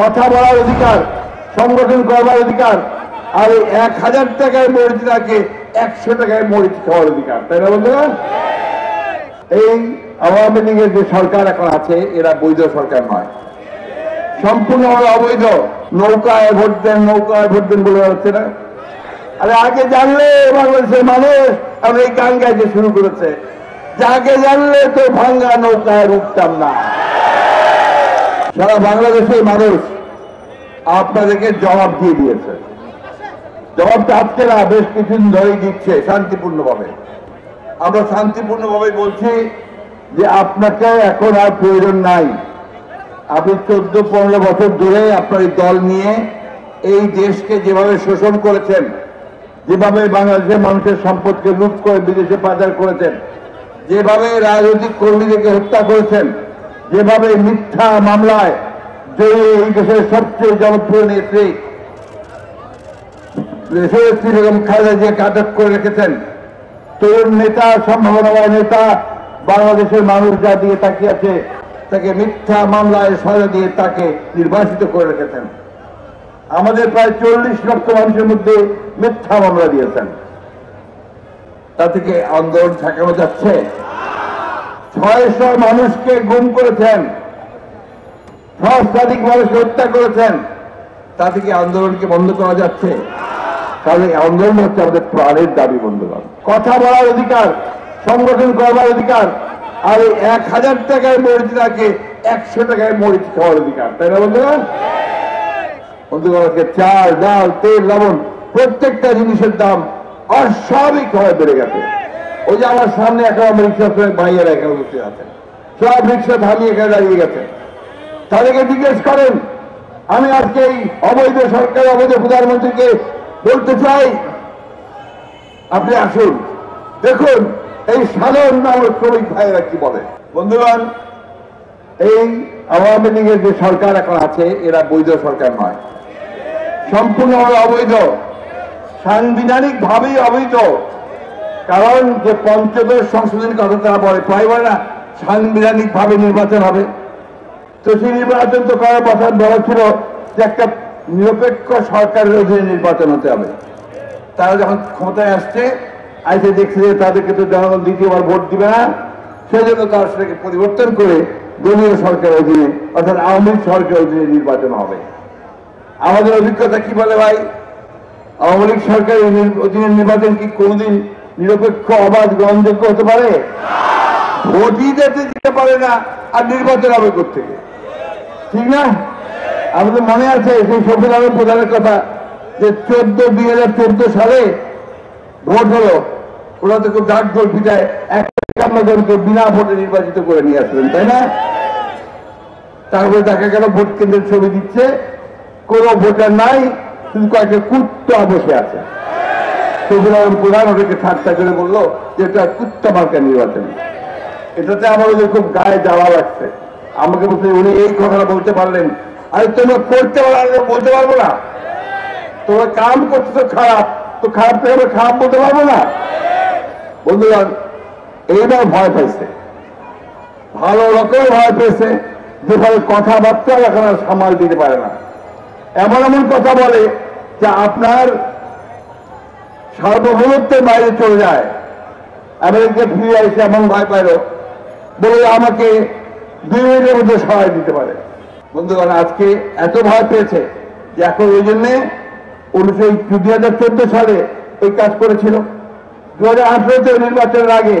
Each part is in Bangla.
কথা বলার অধিকার, সংগঠন করবার অধিকার, আর এই এক হাজার টাকায় মরিচ রাখে একশো টাকায় মরিচ খাওয়ার অধিকার, তাই না বন্ধুরা? এই আওয়ামী লীগের যে সরকার এখন আছে, এরা বৈধ সরকার নয়। সম্পূর্ণভাবে অবৈধ। নৌকায় ভোট দেন, নৌকায় ভোট দেন বলে হচ্ছে না। আরে আগে জানলে বাংলাদেশের মানুষ, এখন এই গান গাইতে শুরু করেছে। যে আগে জানলে তো ভাঙ্গা নৌকায় উঠতাম না। সারা বাংলাদেশের মানুষ আপনাদেরকে জবাব দিয়ে দিয়েছে। জবাবটা আজকে না, বেশ কিছুদিন ধরেই দিচ্ছে শান্তিপূর্ণভাবে। আমরা শান্তিপূর্ণভাবে বলছি যে আপনাকে এখন আর প্রয়োজন নাই। আপনি চোদ্দ, পনেরো বছর ধরে আপনার দল নিয়ে এই দেশকে যেভাবে শোষণ করেছেন, যেভাবে বাংলাদেশের মানুষের সম্পদকে লুট করে বিদেশে পাচার করেছেন, যেভাবে রাজনৈতিক কর্মীদেরকে হত্যা করেছেন যেভাবে মিথ্যা মামলায় জড়িয়ে এই দেশের সবচেয়ে জনপ্রিয় নেত্রী দেশনেত্রী বেগম খালেদা জিয়াকে আটক করে রেখেছেন, তরুণ নেতা, সম্ভাবনাময় নেতা, বাংলাদেশের মানুষ যা দিয়ে তাকিয়ে আছে, তাকে মিথ্যা মামলায় সজা দিয়ে তাকে নির্বাসিত করে রেখেছেন। আমাদের প্রায় চল্লিশ লক্ষ মানুষের মধ্যে মিথ্যা মামলা দিয়েছেন। তা থেকে আন্দোলন ঠেকানো যাচ্ছে। ছয়শো মানুষকে গুম করেছেন। সহস্রাধিক মানুষকে হত্যা করেছেন। তা থেকে আন্দোলনকে বন্ধ করা যাচ্ছে? এই আন্দোলন হচ্ছে আমাদের প্রাণের দাবি, বন্ধুগণ। কথা বলার অধিকার, সংগঠন করবার অধিকার, আর এই এক হাজার টাকায় মরিচ রাখে একশো টাকায় মরিচ খাওয়ার অধিকার, তাই না, বন্ধুগণ? বন্ধুগণ, আজকে চাল, ডাল, তেল, লবণ প্রত্যেকটা জিনিসের দাম অস্বাভাবিকভাবে বেড়ে গেছে। ওই যে আমার সামনে আমার রিক্সা ভাইয়েরা এখানে বসে আছেন সব রিক্সা থামিয়ে এখানে দাঁড়িয়ে গেছে। তাদেরকে জিজ্ঞেস করেন, আমি আজকে এই অবৈধ সরকার, অবৈধ প্রধানমন্ত্রীকে বলতে চাই। আপনি আসুন। দেখুন, এই সাধারণ নামের শ্রমিক ভাইয়েরা কি বলে? বন্ধুগণ, এই আওয়ামী লীগের যে সরকার এখন আছে, এরা বৈধ সরকার নয়। সম্পূর্ণভাবে অবৈধ। সাংবিধানিক ভাবেই অবৈধ। কারণ যে পঞ্চদশ সংশোধনের কথা তারা বলে প্রায় বলে না সাংবিধানিক ভাবে নির্বাচন হবে। তো সেই নির্বাচন তো করার কথা বলা ছিল যে একটা নিরপেক্ষ সরকারের অধীনে নির্বাচন হতে হবে। তারা যখন ক্ষমতায় আসছে, আইসে দেখছে যে তাদেরকে তো জনগণ দ্বিতীয়বার ভোট দিবে না। সেই জন্য তারা সেটাকে পরিবর্তন করে দলীয় সরকারের অধীনে, অর্থাৎ আওয়ামী সরকারের অধীনে নির্বাচন হবে। আমাদের অভিজ্ঞতা কি বলে ভাই? আওয়ামী লীগ সরকারের অধীনে নির্বাচন কি কোনোদিন নিরপেক্ষ অবাধ গ্রহণযোগ্য হতে পারে, ভোটই দিতে দিতে পারে না, আর নির্বাচন হবে থেকে ঠিক না? আমাদের মনে আছে সেই শফিল আলম প্রধানের কথা, যে চোদ্দ দুই হাজার সালে ভোট হলো। ওরা তো খুব ডাক গোল পিটায় একান্ন জনকে বিনা ভোটে নির্বাচিত করে নিয়ে আসলেন, তাই না? তারপরে দেখা গেল ভোট কেন্দ্রের ছবি দিচ্ছে, কোনো ভোটার নাই, শুধু কয়েকটা কুত্তা বসে আছে। আলম প্রধান ওদেরকে ঠাট্টা করে বলল যে এটা কুত্তা মার্কা নির্বাচন। এটাতে আমার ওদের খুব গায়ে জ্বালা লাগছে। আমাকে বলছে, উনি এই কথাটা বলতে পারলেন। আরে, তোমরা করতে পারো বলতে পারব না। তোমরা কাম করছ তো খারাপ। তো খারাপ আমরা খারাপ বলতে পারব না? বন্ধুগণ, এইবার ভয় পাইছে। ভালো রকমের ভয় পেয়েছে যেভাবে কথাবার্তা এখন আর সামাল দিতে পারে না। এমন এমন কথা বলে যে আপনার সার্বভৌমত্বের বাইরে চলে যায়। আমেরিকা ফিরে এসে এমন ভয় পাইল, বলে আমাকে দুই মিনিটের মধ্যে সহায় দিতে পারে। বন্ধুগণ, আজকে এত ভয় পেয়েছে যে এখন ওই জন্যে উনিশশো দুই হাজার চোদ্দ সালে এই কাজ করেছিল। দু হাজার আঠারোতে নির্বাচনের আগে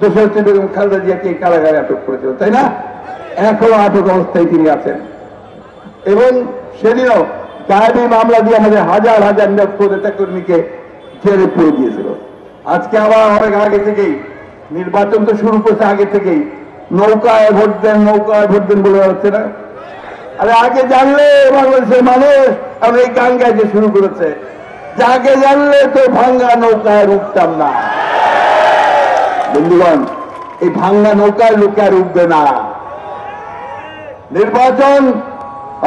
দোষরী বেগম খালেদা জিয়াকে কারাগারে আটক করেছিল, তাই না? এখনও আটক অবস্থায় তিনি আছেন। এবং সেদিনও গায়েবী মামলা দিয়ে আমাদের হাজার হাজার নেতা কর্মীকে জেলে পুরে দিয়েছিল আজকে আবার অনেক আগে থেকেই, নির্বাচন তো শুরু করছে আগে থেকেই। নৌকায় ভোট দেন, নৌকায় ভোট দেন বলে হচ্ছে না? আরে আগে জানলে বাংলাদেশের মানুষ এখন এই গান গাইতে শুরু করেছে, যে আগে জানলে তো ভাঙ্গা নৌকায় উঠতাম না। বন্ধুগণ, এই ভাঙ্গা নৌকায় লোকে আর উঠবে না। নির্বাচন,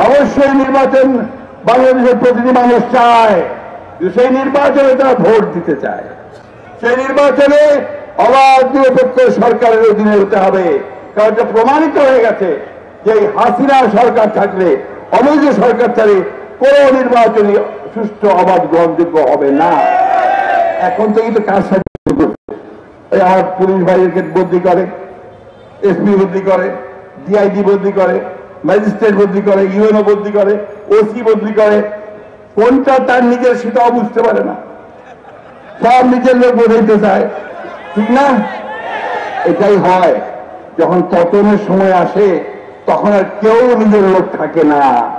অবশ্যই নির্বাচন বাংলাদেশের প্রতিটি মানুষ চায়। সেই নির্বাচনে তারা ভোট দিতে চায়। সেই নির্বাচনে অবাধ নিরপেক্ষ সরকারের অধীনে হতে হবে। কারণ প্রমাণিত হয়ে গেছে যে হাসিনা সরকার থাকলে, অবৈধ সরকার ছাড়ে কোন নির্বাচনী সুষ্ঠু, অবাধ, গ্রহণযোগ্য হবে না। এখন তো কাজ সাথে এই আমার পুলিশ ভাইদেরকে বদলি করে, এসপি বদলি করে ডিআইডি বদলি করে, ম্যাজিস্ট্রেট বদলি করে, ইউএনও বদলি করে, ওসি বদলি করে কোনটা তার নিজের, সেটাও বুঝতে পারে না। সব নিজের লোক বোঝাইতে চায়। ঠিক না? এটাই হয়। যখন ততনের সময় আসে, তখন আর কেউ নিজের লোক থাকে না।